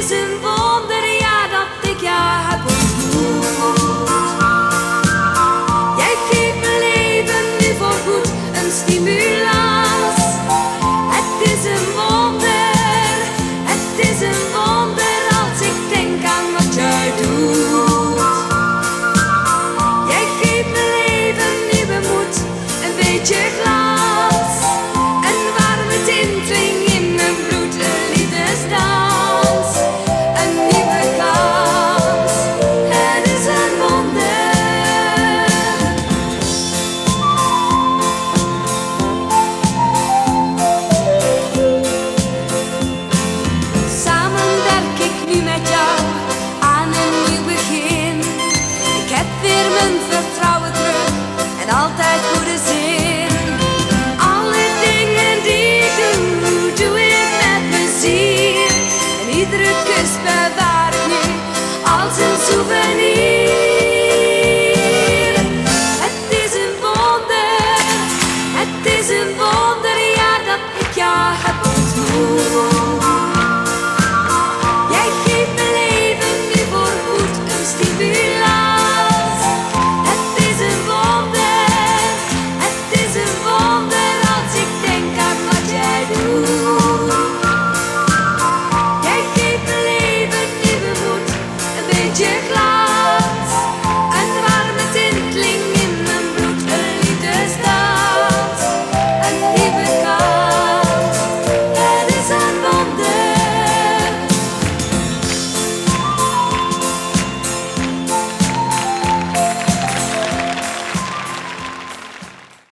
isn't. En iedere kus